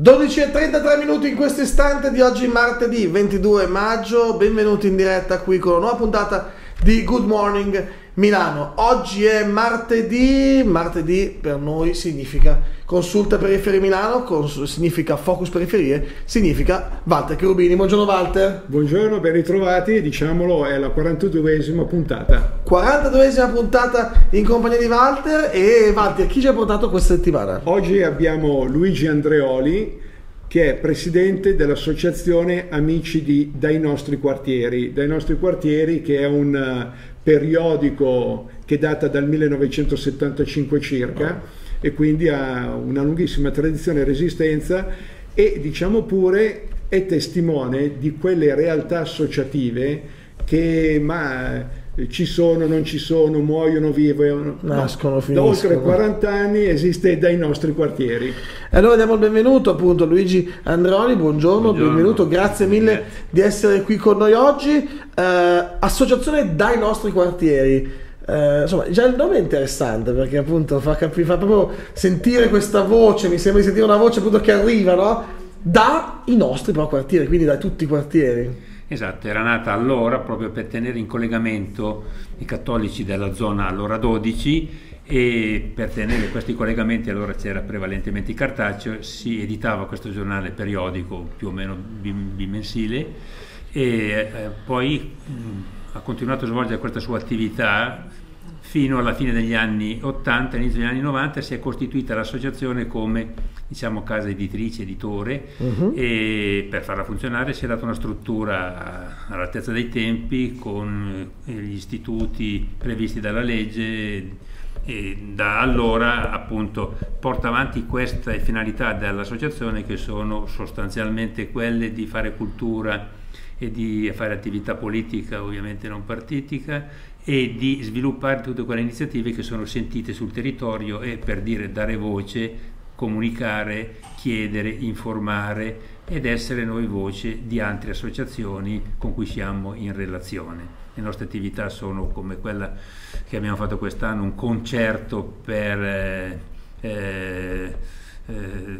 12 e 33 minuti in questo istante di oggi martedì 22 maggio, benvenuti in diretta qui con una nuova puntata di Good Morning Milano. Oggi è martedì, martedì per noi significa consulta periferi Milano, cons- significa focus periferie, significa Walter Cherubini. Buongiorno Walter. Buongiorno, ben ritrovati, diciamolo è la 42esima puntata. 42esima puntata in compagnia di Walter e Walter, chi ci ha portato questa settimana? Oggi abbiamo Luigi Andreoli che è presidente dell'associazione Amici di, dai nostri quartieri, dai nostri quartieri che è un periodico che data dal 1975 circa oh. e quindi ha una lunghissima tradizione e resistenza e diciamo pure è testimone di quelle realtà associative che ma ci sono, non ci sono, muoiono, vivono. Nascono, no, Da oltre 40 anni esiste dai nostri quartieri. Allora diamo il benvenuto appunto a Luigi Androni, buongiorno, buongiorno. benvenuto, grazie mille grazie. di essere qui con noi oggi. Eh, associazione dai nostri quartieri. Eh, insomma, già il nome è interessante perché appunto fa, capire, fa proprio sentire questa voce, mi sembra di sentire una voce appunto che arriva, no? Dai nostri però quartieri, quindi da tutti i quartieri. Esatto, era nata allora proprio per tenere in collegamento i cattolici della zona allora 12 e per tenere questi collegamenti allora c'era prevalentemente il cartaceo, si editava questo giornale periodico più o meno bimensile e eh, poi mh, ha continuato a svolgere questa sua attività fino alla fine degli anni 80, all'inizio degli anni 90 si è costituita l'associazione come diciamo, casa editrice, editore uh-huh. e per farla funzionare si è data una struttura all'altezza dei tempi con eh, gli istituti previsti dalla legge e da allora appunto porta avanti queste finalità dell'associazione che sono sostanzialmente quelle di fare cultura e di fare attività politica ovviamente non partitica e di sviluppare tutte quelle iniziative che sono sentite sul territorio e per dire dare voce, comunicare, chiedere, informare ed essere noi voce di altre associazioni con cui siamo in relazione. Le nostre attività sono come quella che abbiamo fatto quest'anno, un concerto per eh, eh, eh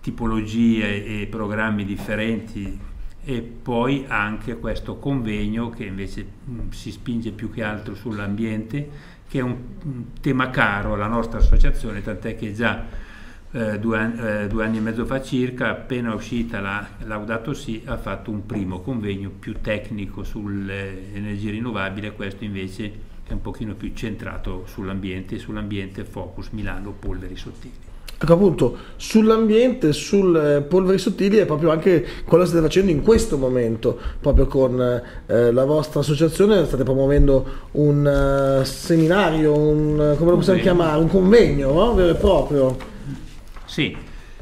tipologie e programmi differenti e poi anche questo convegno che invece mh, si spinge più che altro sull'ambiente, che è un, un tema caro alla nostra associazione, tant'è che già eh, due, eh, due, anni e mezzo fa circa, appena uscita la Laudato Si, ha fatto un primo convegno più tecnico sulle energie rinnovabili e questo invece è un pochino più centrato sull'ambiente sull'ambiente Focus Milano Polveri Sottili. Ecco appunto, sull'ambiente, sul eh, polveri sottili è proprio anche quello che state facendo in questo momento, proprio con eh, la vostra associazione, state promuovendo un uh, seminario, un, come lo possiamo chiamare, un convegno no? vero e proprio. Sì,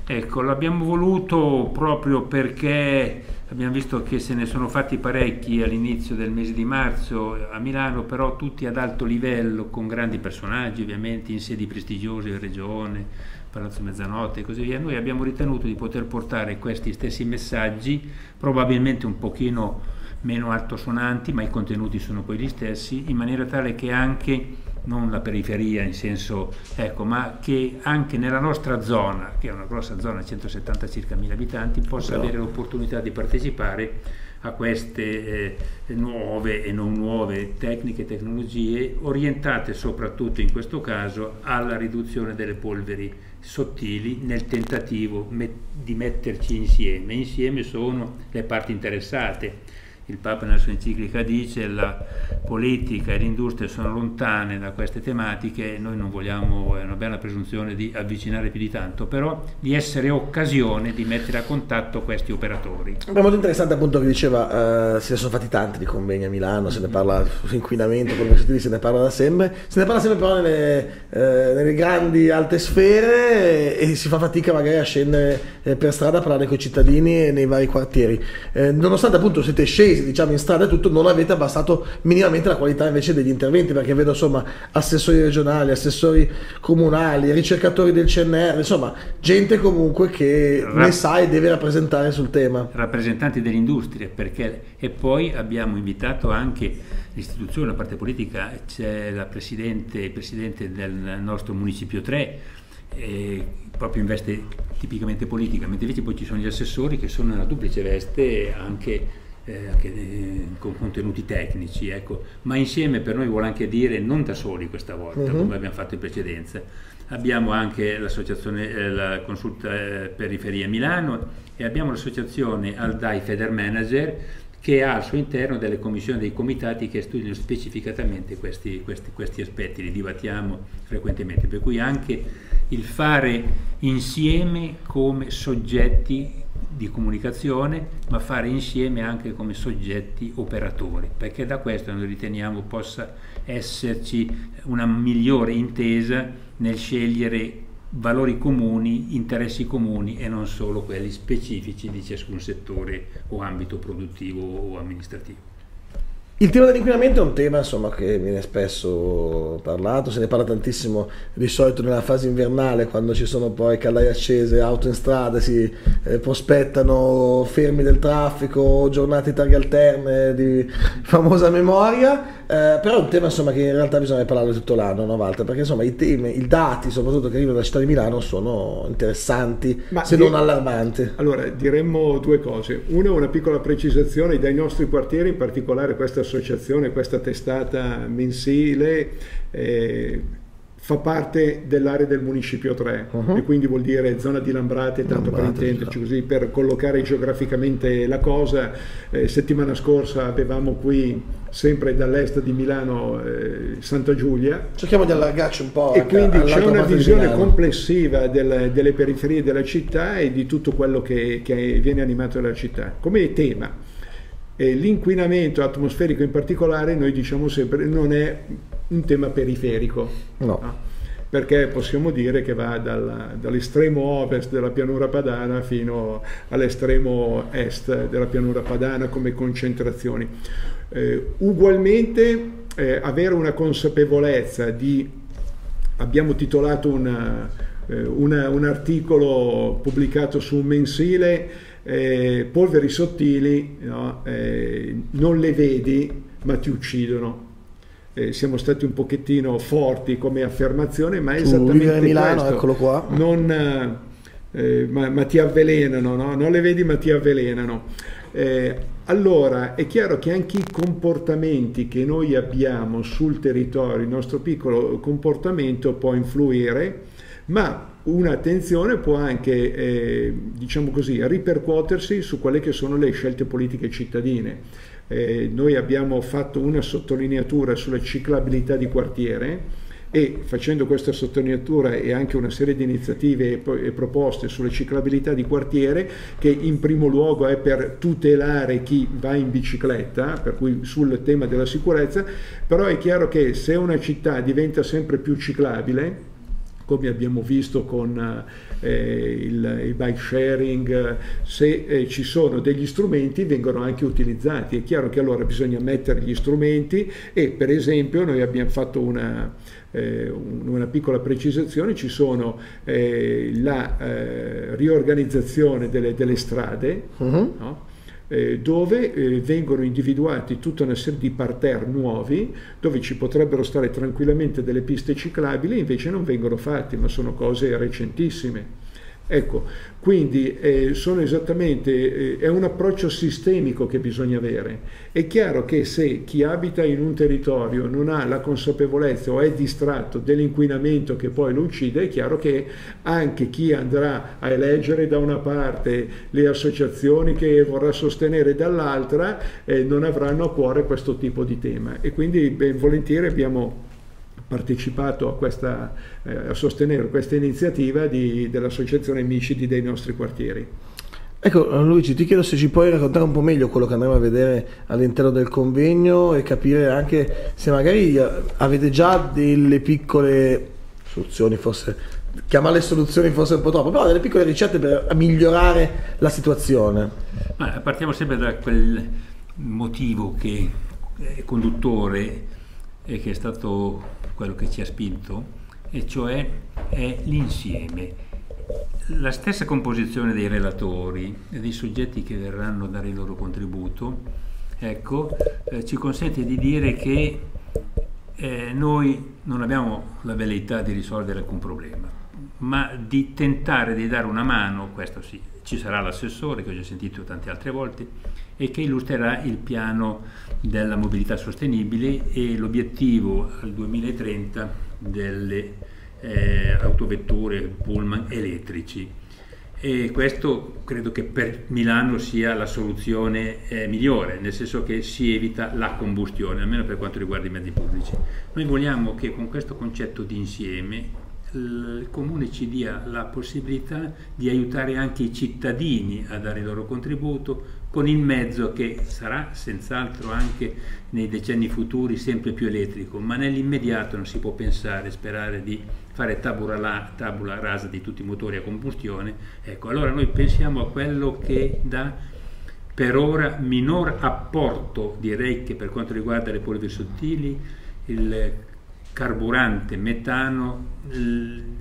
ecco, l'abbiamo voluto proprio perché abbiamo visto che se ne sono fatti parecchi all'inizio del mese di marzo a Milano, però tutti ad alto livello, con grandi personaggi ovviamente, in sedi prestigiose, in regione Palazzo Mezzanotte e così via, noi abbiamo ritenuto di poter portare questi stessi messaggi, probabilmente un pochino meno altosuonanti, ma i contenuti sono poi gli stessi, in maniera tale che anche non la periferia in senso, ecco, ma che anche nella nostra zona, che è una grossa zona, 170 circa mila abitanti, possa no. avere l'opportunità di partecipare a queste eh, nuove e non nuove tecniche e tecnologie orientate soprattutto in questo caso alla riduzione delle polveri sottili nel tentativo di metterci insieme. Insieme sono le parti interessate il Papa nella sua enciclica dice che la politica e l'industria sono lontane da queste tematiche e noi non vogliamo, è una bella presunzione di avvicinare più di tanto, però di essere occasione di mettere a contatto questi operatori. È molto interessante appunto che diceva, se ne sono fatti tanti di convegni a Milano, se ne parla sull'inquinamento, se ne parla da sempre, se ne parla sempre però nelle, uh, nelle grandi alte sfere e, si fa fatica magari a scendere eh, per strada a parlare con i cittadini nei vari quartieri. Eh, nonostante appunto siete scesi mesi diciamo in strada e tutto non avete abbassato minimamente la qualità invece degli interventi perché vedo insomma assessori regionali, assessori comunali, ricercatori del CNR, insomma gente comunque che Rapp- ne sa e deve rappresentare sul tema. Rappresentanti dell'industria perché e poi abbiamo invitato anche l'istituzione, la parte politica, c'è la presidente, il presidente del nostro municipio 3 eh, proprio in veste tipicamente politica, mentre invece poi ci sono gli assessori che sono nella duplice veste anche, eh, eh, con contenuti tecnici, ecco. ma insieme per noi vuole anche dire non da soli questa volta, uh-huh. come abbiamo fatto in precedenza. Abbiamo anche l'associazione, eh, la Consulta eh, Periferia Milano e abbiamo l'associazione Aldai Feder Manager che ha al suo interno delle commissioni, dei comitati che studiano specificatamente questi, questi, questi aspetti, li dibattiamo frequentemente, per cui anche il fare insieme come soggetti di comunicazione, ma fare insieme anche come soggetti operatori, perché da questo noi riteniamo possa esserci una migliore intesa nel scegliere valori comuni, interessi comuni e non solo quelli specifici di ciascun settore o ambito produttivo o amministrativo. Il tema dell'inquinamento è un tema insomma, che viene spesso parlato, se ne parla tantissimo di solito nella fase invernale quando ci sono poi caldaie accese, auto in strada, si eh, prospettano fermi del traffico, giornate targhe alterne di famosa memoria, eh, però è un tema insomma, che in realtà bisogna parlare tutto l'anno, no, Walter? Perché insomma i temi, i dati soprattutto che arrivano dalla città di Milano sono interessanti, Ma se non allarmanti. Allora diremmo due cose, una una piccola precisazione dai nostri quartieri, in particolare questa associazione, questa testata mensile, eh, fa parte dell'area del municipio 3 uh-huh. e quindi vuol dire zona di Lambrate, tanto Lambrate, per intenderci così, per collocare geograficamente la cosa. Eh, settimana scorsa avevamo qui, sempre dall'est di Milano, eh, Santa Giulia. Cerchiamo di allargarci un po'. E quindi c'è una visione complessiva del, delle periferie della città e di tutto quello che, che viene animato dalla città. Come tema e l'inquinamento atmosferico in particolare, noi diciamo sempre, non è un tema periferico. No. no? Perché possiamo dire che va dal, dall'estremo ovest della pianura padana fino all'estremo est della pianura padana come concentrazioni. Eh, ugualmente eh, avere una consapevolezza di, abbiamo titolato una, eh, una, un articolo pubblicato su un mensile eh, polveri sottili no? eh, non le vedi ma ti uccidono. Eh, siamo stati un pochettino forti come affermazione, ma è esattamente Milano, questo. eccolo qua. Non, eh, ma, ma, ti avvelenano, no? non le vedi ma ti avvelenano. Eh, allora è chiaro che anche i comportamenti che noi abbiamo sul territorio, il nostro piccolo comportamento può influire, ma un'attenzione può anche, eh, diciamo così, ripercuotersi su quelle che sono le scelte politiche cittadine. Eh, noi abbiamo fatto una sottolineatura sulla ciclabilità di quartiere e facendo questa sottolineatura e anche una serie di iniziative e, proposte sulla ciclabilità di quartiere che in primo luogo è per tutelare chi va in bicicletta, per cui sul tema della sicurezza, però è chiaro che se una città diventa sempre più ciclabile, come abbiamo visto con eh, il, il, bike sharing, se eh, ci sono degli strumenti vengono anche utilizzati. È chiaro che allora bisogna mettere gli strumenti e per esempio noi abbiamo fatto una, eh, una piccola precisazione, ci sono eh, la eh, riorganizzazione delle, delle strade, uh-huh. no? Eh, dove eh, vengono individuati tutta una serie di parterre nuovi dove ci potrebbero stare tranquillamente delle piste ciclabili, invece non vengono fatti, ma sono cose recentissime. Ecco, quindi eh, sono esattamente, eh, è un approccio sistemico che bisogna avere. È chiaro che se chi abita in un territorio non ha la consapevolezza o è distratto dell'inquinamento che poi lo uccide, è chiaro che anche chi andrà a eleggere da una parte le associazioni che vorrà sostenere dall'altra eh, non avranno a cuore questo tipo di tema. E quindi ben volentieri abbiamo partecipato a, questa, eh, a sostenere questa iniziativa di, dell'Associazione Micidi dei nostri quartieri. Ecco Luigi, ti chiedo se ci puoi raccontare un po' meglio quello che andremo a vedere all'interno del convegno e capire anche se magari avete già delle piccole soluzioni, forse chiamarle soluzioni forse un po' troppo, però delle piccole ricette per migliorare la situazione. Ma partiamo sempre da quel motivo che è conduttore e che è stato quello che ci ha spinto, e cioè è l'insieme. La stessa composizione dei relatori e dei soggetti che verranno a dare il loro contributo ecco, eh, ci consente di dire che eh, noi non abbiamo la velleità di risolvere alcun problema. ma di tentare di dare una mano, questo sì, ci sarà l'assessore che ho già sentito tante altre volte e che illustrerà il piano della mobilità sostenibile e l'obiettivo al 2030 delle eh, autovetture pullman elettrici. E questo credo che per Milano sia la soluzione eh, migliore, nel senso che si evita la combustione, almeno per quanto riguarda i mezzi pubblici. Noi vogliamo che con questo concetto di insieme il comune ci dia la possibilità di aiutare anche i cittadini a dare il loro contributo con il mezzo che sarà senz'altro anche nei decenni futuri sempre più elettrico, ma nell'immediato non si può pensare, sperare di fare tabula, la, tabula rasa di tutti i motori a combustione. Ecco, allora noi pensiamo a quello che dà per ora minor apporto, direi che per quanto riguarda le polveri sottili, il carburante metano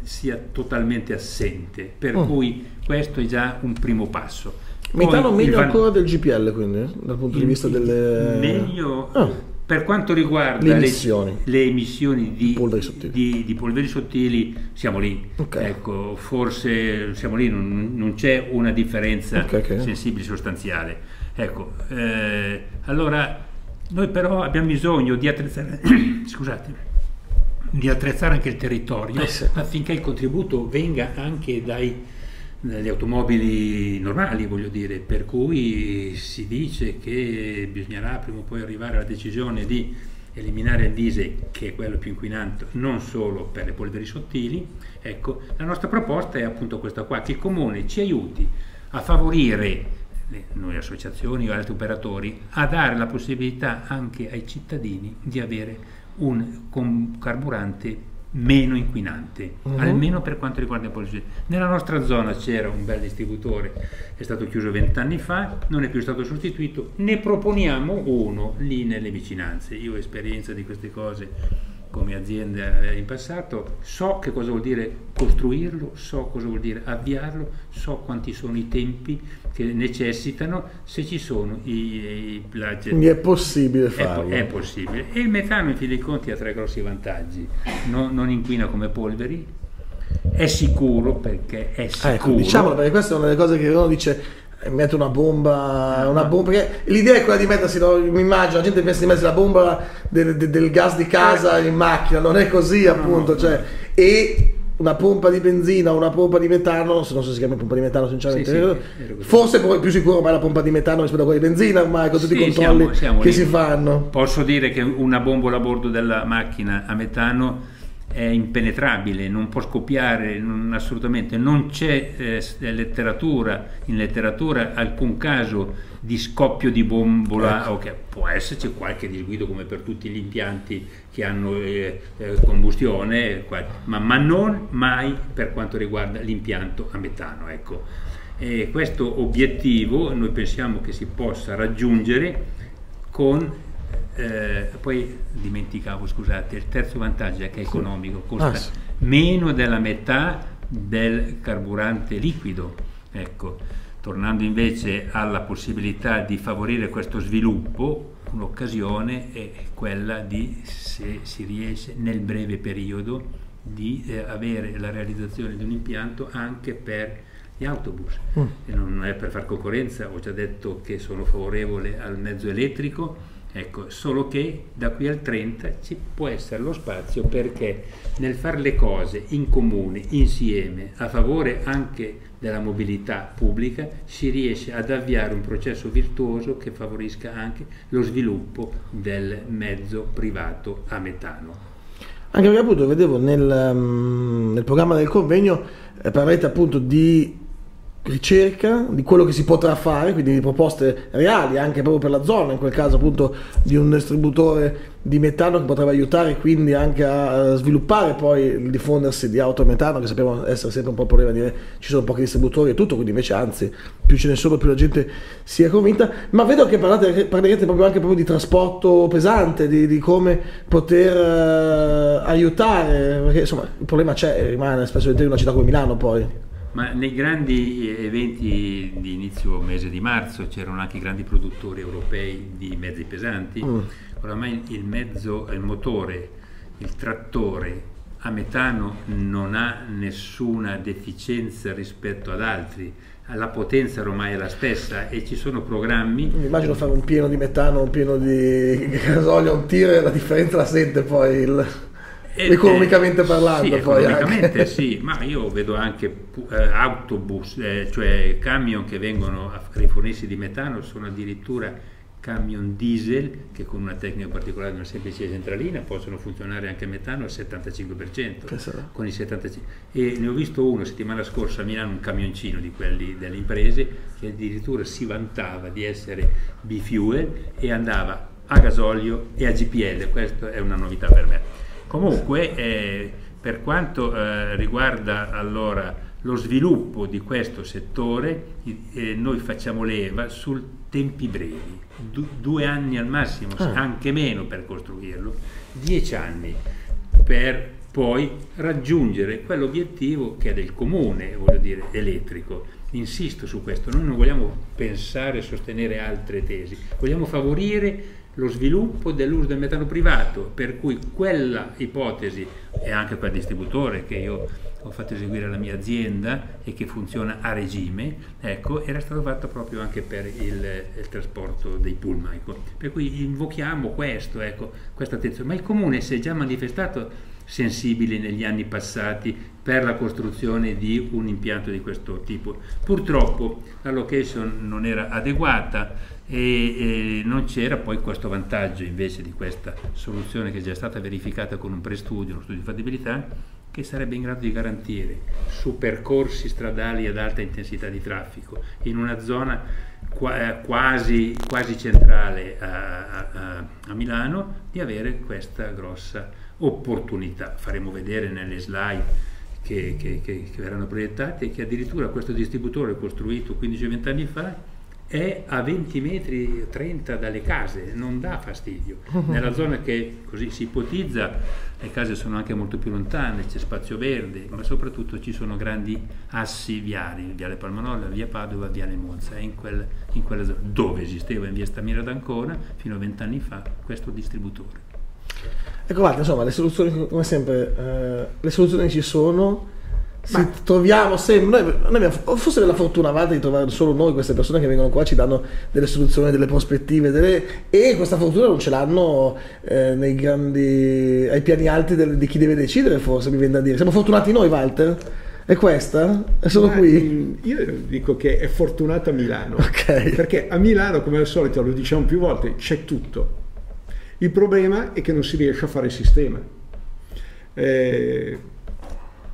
sia totalmente assente, per mm. cui questo è già un primo passo. Metano meglio van... ancora del GPL quindi, eh, dal punto il, di vista delle... Meglio... Oh. Per quanto riguarda le emissioni, le, le emissioni di, polveri sottili. Di, di, polveri sottili, siamo lì. Okay. Ecco, forse siamo lì, non, non c'è una differenza okay, okay. sensibile sostanziale. Ecco, eh, allora noi però abbiamo bisogno di attrezzare, scusate, di attrezzare anche il territorio eh sì. affinché il contributo venga anche dai le automobili normali, voglio dire, per cui si dice che bisognerà prima o poi arrivare alla decisione di eliminare il diesel, che è quello più inquinante, non solo per le polveri sottili. Ecco, la nostra proposta è appunto questa qua, che il comune ci aiuti a favorire noi associazioni o altri operatori, a dare la possibilità anche ai cittadini di avere un carburante meno inquinante, uh-huh. almeno per quanto riguarda i polveri. Nella nostra zona c'era un bel distributore, è stato chiuso vent'anni fa, non è più stato sostituito, ne proponiamo uno lì nelle vicinanze. Io ho esperienza di queste cose come azienda in passato, so che cosa vuol dire costruirlo, so cosa vuol dire avviarlo, so quanti sono i tempi che necessitano se ci sono i, i budget. Quindi è possibile farlo. È, è, possibile. E il metano in fin dei conti ha tre grossi vantaggi. Non, non inquina come polveri, è sicuro perché è sicuro. Ah, ecco, diciamolo perché questa è una delle cose che uno dice mette una bomba, una bomba perché l'idea è quella di mettersi, no, mi immagino, la gente pensa di mettersi la bomba del, del, del gas di casa in macchina, non è così appunto, no, cioè, e una pompa di benzina o una pompa di metano, se non so se si chiama pompa di metano sinceramente, sì, sì, forse è più sicuro ormai la pompa di metano rispetto a quella di benzina ormai con tutti sì, i controlli siamo, siamo che lì. si fanno. Posso dire che una bombola a bordo della macchina a metano è impenetrabile, non può scoppiare non, assolutamente, non c'è eh, letteratura, in letteratura alcun caso di scoppio di bombola, ecco. okay. può esserci qualche disguido come per tutti gli impianti che hanno eh, eh, combustione, ma, ma, non mai per quanto riguarda l'impianto a metano. Ecco. E questo obiettivo noi pensiamo che si possa raggiungere con eh, poi dimenticavo, scusate, il terzo vantaggio è che è economico, costa ah, meno della metà del carburante liquido. Ecco, tornando invece alla possibilità di favorire questo sviluppo, un'occasione è quella di, se si riesce nel breve periodo, di eh, avere la realizzazione di un impianto anche per gli autobus. Mm. E non è per far concorrenza, ho già detto che sono favorevole al mezzo elettrico, Ecco, solo che da qui al 30 ci può essere lo spazio perché nel fare le cose in comune, insieme, a favore anche della mobilità pubblica, si riesce ad avviare un processo virtuoso che favorisca anche lo sviluppo del mezzo privato a metano. Anche perché appunto vedevo nel, um, nel programma del convegno eh, parlavete appunto di ricerca di quello che si potrà fare, quindi di proposte reali anche proprio per la zona, in quel caso appunto di un distributore di metano che potrebbe aiutare quindi anche a sviluppare poi il diffondersi di auto a metano che sappiamo essere sempre un po' il problema di ci sono pochi distributori e tutto, quindi invece anzi più ce ne sono più la gente si è convinta, ma vedo che parlate, parlerete proprio anche proprio di trasporto pesante, di, di come poter uh, aiutare, perché insomma il problema c'è, rimane spesso in una città come Milano poi. Ma nei grandi eventi di inizio mese di marzo c'erano anche grandi produttori europei di mezzi pesanti. Mm. Oramai il mezzo, il motore, il trattore a metano non ha nessuna deficienza rispetto ad altri, la potenza ormai è la stessa e ci sono programmi. Mi immagino fare un pieno di metano, un pieno di gasolio, un tiro e la differenza la sente poi il, eh, economicamente parlando. Sì, poi economicamente sì, ma io vedo anche eh, autobus, eh, cioè camion che vengono a rifornirsi di metano, sono addirittura camion diesel che con una tecnica particolare di una semplice centralina possono funzionare anche a metano al 75%. Con i 75. E ne ho visto uno settimana scorsa a Milano, un camioncino di quelli delle imprese che addirittura si vantava di essere bifuel e andava a gasolio e a GPL, questa è una novità per me. Comunque, eh, per quanto eh, riguarda allora lo sviluppo di questo settore, eh, noi facciamo leva sul tempi brevi du- due anni al massimo, ah. anche meno per costruirlo, dieci anni per poi raggiungere quell'obiettivo che è del comune, voglio dire, elettrico. Insisto su questo, noi non vogliamo pensare e sostenere altre tesi, vogliamo favorire lo sviluppo dell'uso del metano privato, per cui quella ipotesi, e anche per distributore che io ho fatto eseguire alla mia azienda e che funziona a regime, ecco, era stato fatto proprio anche per il, il trasporto dei pullman. Ecco. Per cui invochiamo questo, ecco, questa attenzione. Ma il comune si è già manifestato sensibile negli anni passati per la costruzione di un impianto di questo tipo. Purtroppo la location non era adeguata e, e non c'era poi questo vantaggio invece di questa soluzione che è già stata verificata con un pre-studio, uno studio di fattibilità, che sarebbe in grado di garantire su percorsi stradali ad alta intensità di traffico in una zona qua, quasi, quasi, centrale a, a, a, Milano di avere questa grossa opportunità. Faremo vedere nelle slide che, che, che, che verranno proiettate che addirittura questo distributore costruito 15-20 anni fa è a 20 metri 30 dalle case, non dà fastidio. Nella zona che così si ipotizza le case sono anche molto più lontane, c'è spazio verde, ma soprattutto ci sono grandi assi viari, Viale Palmanolla, Via Padova, Viale Monza, in, quel, in quella zona dove esisteva in Via Stamira d'Ancona fino a vent'anni fa questo distributore. Ecco, guarda, insomma, le soluzioni, come sempre, eh, le soluzioni ci sono, si troviamo sempre, noi, noi abbiamo forse la fortuna avata di trovare solo noi queste persone che vengono qua, ci danno delle soluzioni, delle prospettive delle, e questa fortuna non ce l'hanno eh, nei grandi, ai piani alti del, di chi deve decidere forse, mi viene da dire. Siamo fortunati noi Walter? È questa? È solo Ma, qui? Io dico che è fortunata Milano, okay. perché a Milano come al solito, lo diciamo più volte, c'è tutto. Il problema è che non si riesce a fare il sistema. Eh,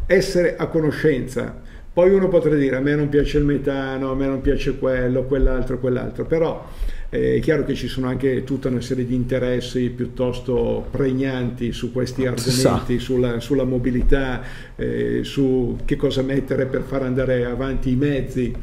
essere a conoscenza. Poi uno potrà dire a me non piace il metano, a me non piace quello, quell'altro, quell'altro, però eh, è chiaro che ci sono anche tutta una serie di interessi piuttosto pregnanti su questi argomenti, sulla, sulla, mobilità, eh, su che cosa mettere per far andare avanti i mezzi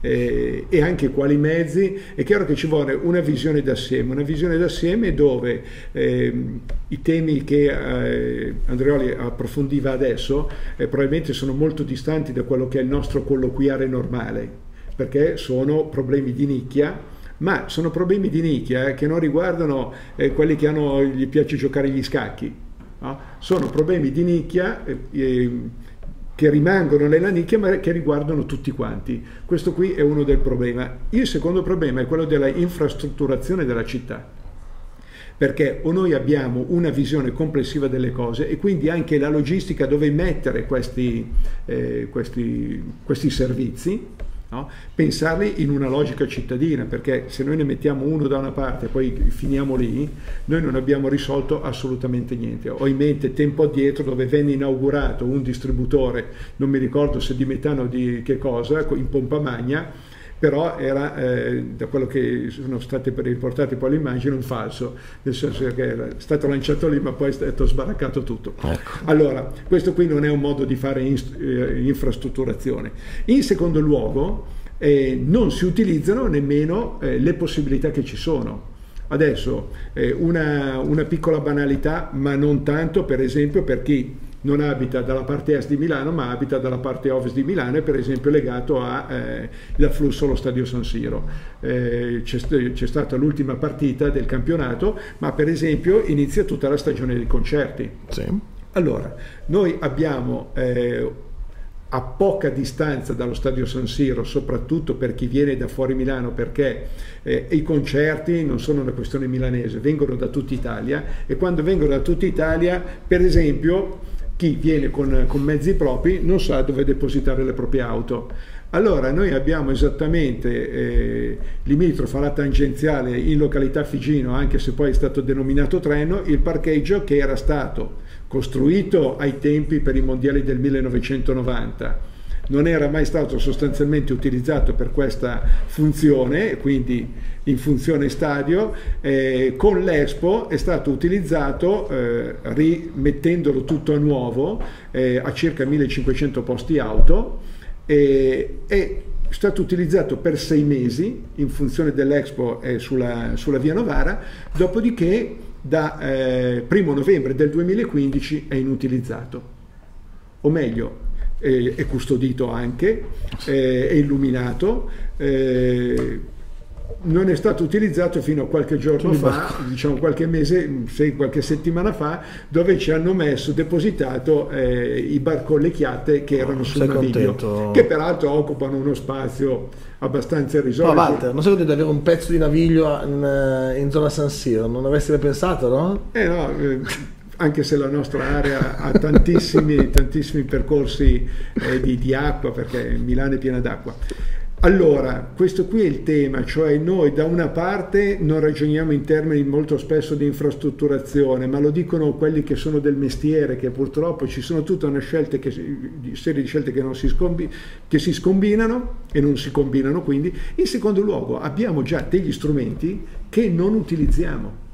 eh, e anche quali mezzi, è chiaro che ci vuole una visione d'assieme, una visione d'assieme dove eh, i temi che eh, Andreoli approfondiva adesso eh, probabilmente sono molto distanti da quello che è il nostro colloquiare normale, perché sono problemi di nicchia ma sono problemi di nicchia che non riguardano eh, quelli che hanno, gli piace giocare gli scacchi. No? Sono problemi di nicchia eh, eh che rimangono nella nicchia ma che riguardano tutti quanti. Questo qui è uno del problema. Il secondo problema è quello della infrastrutturazione della città perché o noi abbiamo una visione complessiva delle cose e quindi anche la logistica dove mettere questi, eh, questi, questi servizi, No? Pensarli in una logica cittadina, perché se noi ne mettiamo uno da una parte e poi finiamo lì, noi non abbiamo risolto assolutamente niente. Ho in mente tempo addietro dove venne inaugurato un distributore, non mi ricordo se di metano o di che cosa, in Pompa Magna, però era, eh, da quello che sono state riportate poi le immagini, un falso, nel senso che era stato lanciato lì ma poi è stato sbaraccato tutto. Ecco. Allora, questo qui non è un modo di fare in, eh, infrastrutturazione. In secondo luogo, eh, non si utilizzano nemmeno eh, le possibilità che ci sono. Adesso, eh, una, una piccola banalità, ma non tanto, per esempio, per chi non abita dalla parte est di Milano ma abita dalla parte ovest di Milano e per esempio legato all'afflusso eh, allo stadio San Siro. Eh, c'è, c'è, stata l'ultima partita del campionato ma per esempio inizia tutta la stagione dei concerti. Sì. Allora, noi abbiamo eh, a poca distanza dallo stadio San Siro, soprattutto per chi viene da fuori Milano, perché eh, i concerti non sono una questione milanese, vengono da tutta Italia e quando vengono da tutta Italia, per esempio, chi viene con, con mezzi propri non sa dove depositare le proprie auto. Allora noi abbiamo esattamente eh, limitrofo alla tangenziale in località Figino, anche se poi è stato denominato treno, il parcheggio che era stato costruito ai tempi per i mondiali del 1990 non era mai stato sostanzialmente utilizzato per questa funzione, quindi in funzione stadio, eh, con l'Expo è stato utilizzato eh, rimettendolo tutto a nuovo eh, a circa 1500 posti auto e, è stato utilizzato per sei mesi in funzione dell'Expo sulla, sulla via Novara, dopodiché da eh, 1 novembre del 2015 è inutilizzato, o meglio eh, è custodito anche, eh, è illuminato. Eh, non è stato utilizzato fino a qualche giorno fa, diciamo qualche mese, qualche settimana fa, dove ci hanno messo, depositato eh, i bar con le chiatte che erano sul naviglio, che peraltro occupano uno spazio abbastanza irrisolto. Ma Walter, non sei contento di avere un pezzo di naviglio in, eh, in zona San Siro? Non avresti mai pensato, no? Eh no, eh, anche se la nostra area ha tantissimi, tantissimi percorsi eh, di, di acqua, perché Milano è piena d'acqua. Allora, questo qui è il tema, cioè noi da una parte non ragioniamo in termini molto spesso di infrastrutturazione, ma lo dicono quelli che sono del mestiere, che purtroppo ci sono tutta una che, serie di scelte che, si scombi, che si scombinano e non si combinano quindi. In secondo luogo abbiamo già degli strumenti che non utilizziamo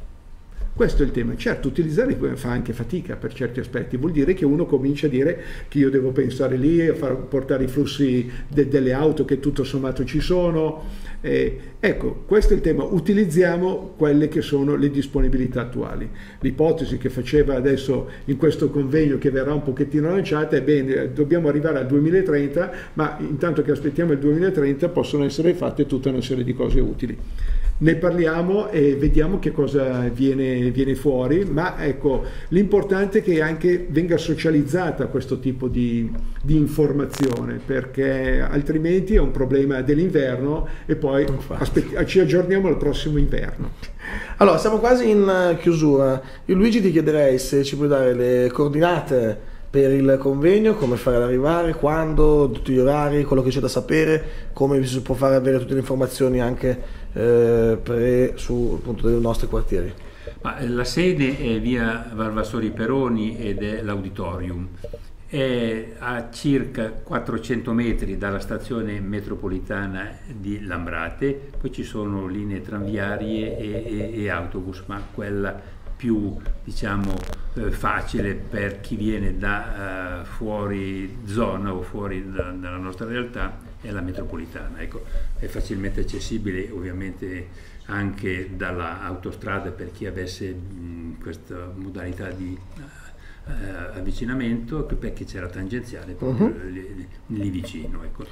questo è il tema. Certo, utilizzare fa anche fatica per certi aspetti, vuol dire che uno comincia a dire che io devo pensare lì a far portare i flussi de- delle auto che tutto sommato ci sono. Eh, ecco, questo è il tema. Utilizziamo quelle che sono le disponibilità attuali. L'ipotesi che faceva adesso in questo convegno che verrà un pochettino lanciata è bene, dobbiamo arrivare al 2030, ma intanto che aspettiamo il 2030 possono essere fatte tutta una serie di cose utili ne parliamo e vediamo che cosa viene, viene, fuori, ma ecco, l'importante è che anche venga socializzata questo tipo di, di, informazione, perché altrimenti è un problema dell'inverno e poi aspetti, ci aggiorniamo al prossimo inverno. Allora, siamo quasi in eh, chiusura. Io Luigi ti chiederei se ci puoi dare le coordinate per il convegno, come fare ad arrivare, quando, tutti gli orari, quello che c'è da sapere, come si può fare avere tutte le informazioni anche eh, pre, su appunto dei nostri quartieri. Ma la sede è via Valvassori Peroni ed è l'auditorium. È a circa 400 metri dalla stazione metropolitana di Lambrate, poi ci sono linee tranviarie e, e, e autobus, ma quella più diciamo, eh, facile per chi viene da uh, fuori zona o fuori da, dalla nostra realtà è la metropolitana. Ecco, è facilmente accessibile ovviamente anche dall'autostrada per chi avesse mh, questa modalità di uh, avvicinamento perché c'è tangenziale proprio uh-huh. lì, lì, vicino. Ecco.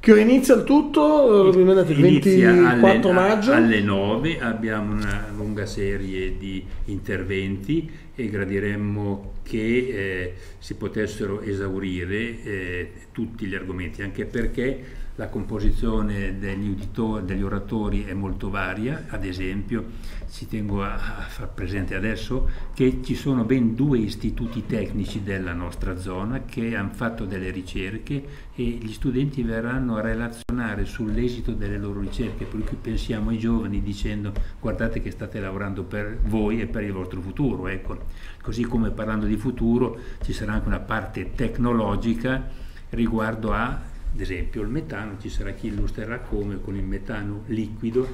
Che ora inizia il tutto? Il 24 alle, maggio? Alle 9 abbiamo una lunga serie di interventi e gradiremmo che eh, si potessero esaurire eh, tutti gli argomenti, anche perché la composizione degli, uditori, degli oratori è molto varia, ad esempio ci tengo a, far presente adesso che ci sono ben due istituti tecnici della nostra zona che hanno fatto delle ricerche e gli studenti verranno a relazionare sull'esito delle loro ricerche, per cui pensiamo ai giovani dicendo guardate che state lavorando per voi e per il vostro futuro. Ecco. Così come parlando di futuro ci sarà anche una parte tecnologica riguardo a ad esempio il metano, ci sarà chi illustrerà come con il metano liquido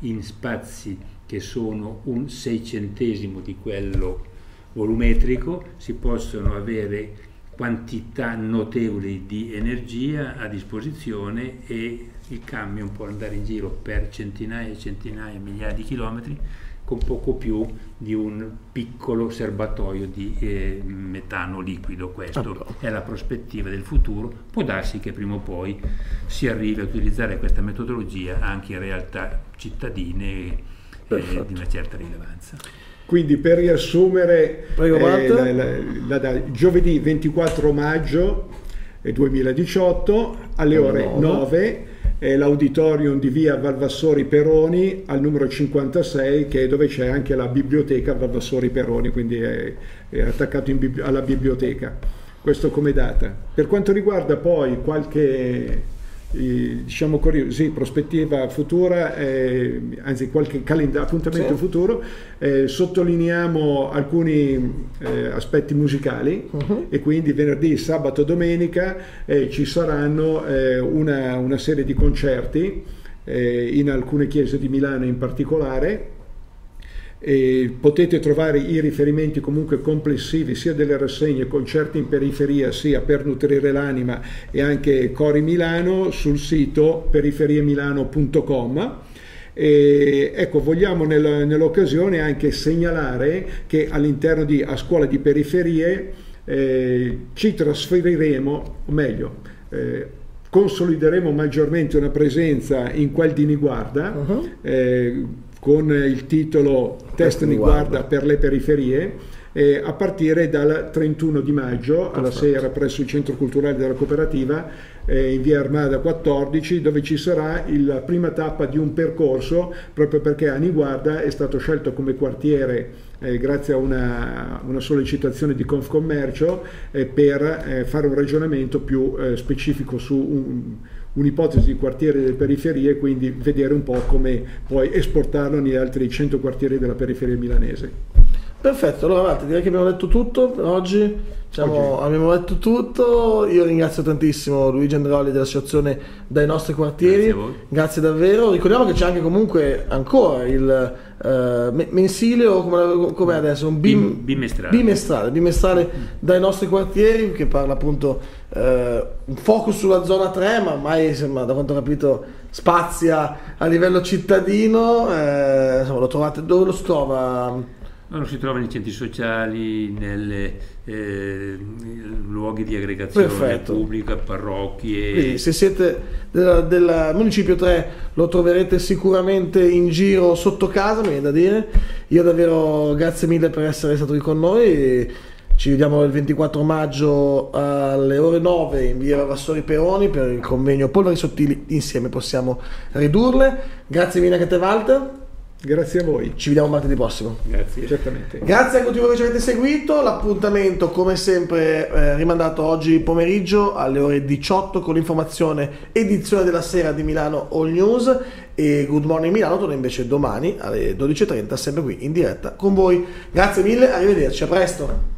in spazi che sono un seicentesimo di quello volumetrico si possono avere quantità notevoli di energia a disposizione e il camion può andare in giro per centinaia e centinaia, migliaia di chilometri con poco più di un piccolo serbatoio di eh, metano liquido. Questa ah, è la prospettiva del futuro. Può darsi che prima o poi si arrivi a utilizzare questa metodologia anche in realtà cittadine eh, di una certa rilevanza. Quindi per riassumere, Prego, eh, la- la- la- la- giovedì 24 maggio eh, 2018 alle ore Nove. 9 eh, l'auditorium di via Valvassori Peroni al numero 56 che è dove c'è anche la biblioteca Valvassori Peroni, quindi è, è attaccato bibli- alla biblioteca. Questo come data. Per quanto riguarda poi qualche diciamo così, prospettiva futura, eh, anzi qualche calenda- appuntamento Sì. futuro, eh, sottolineiamo alcuni eh, aspetti musicali Mhm. e quindi venerdì, sabato e domenica eh, ci saranno eh, una, una serie di concerti eh, in alcune chiese di Milano in particolare. E potete trovare i riferimenti comunque complessivi sia delle rassegne, concerti in periferia, sia per nutrire l'anima e anche Cori Milano sul sito periferiemilano.com. E ecco, vogliamo nel- nell'occasione anche segnalare che all'interno di A Scuola di Periferie eh, ci trasferiremo, o meglio, eh, consolideremo maggiormente una presenza in quel di Niguarda Mhm. eh, con il titolo Test Niguarda. Niguarda per le periferie eh, a partire dal 31 di maggio alla sera presso il Centro Culturale della Cooperativa eh, in via Armada 14 dove ci sarà la prima tappa di un percorso proprio perché a Niguarda è stato scelto come quartiere eh, grazie a una, una sollecitazione di Confcommercio eh, per eh, fare un ragionamento più eh, specifico su un- un'ipotesi di quartiere delle periferie e quindi vedere un po' come poi esportarlo negli altri 100 quartieri della periferia milanese. Perfetto, allora Walter, direi che abbiamo detto tutto per oggi. Diciamo, Oggi. abbiamo detto tutto. Io ringrazio tantissimo Luigi Androli dell'associazione dai nostri quartieri. Grazie a voi. Grazie davvero. Ricordiamo che c'è anche comunque ancora il eh, me- mensile o come, come adesso un bim- Bim- bimestrale. bimestrale, bimestrale dai nostri quartieri che parla appunto eh, un focus sulla zona 3, ma ormai insomma, da quanto ho capito spazia a livello cittadino. Eh, insomma, lo trovate dove lo si trova? Non si trova nei centri sociali, nei luoghi di aggregazione Perfetto. pubblica, parrocchie. Quindi, se siete del, del municipio 3 lo troverete sicuramente in giro sotto casa, mi viene da dire. Io davvero grazie mille per essere stato qui con noi. e Ci vediamo il 24 maggio alle ore 9 in via Vassori Peroni per il convegno Polveri Sottili. Insieme possiamo ridurle. Grazie mille anche a te, Walter. Grazie a voi, Ci vediamo martedì prossimo. Grazie. certamente. Grazie a tutti voi che ci avete seguito. L'appuntamento, come sempre, eh, rimandato oggi pomeriggio alle ore 18 con l'informazione edizione della sera di Milano All News. E Good Morning Milano torna invece domani alle 12.30, sempre qui in diretta con voi. Grazie mille, arrivederci, a presto.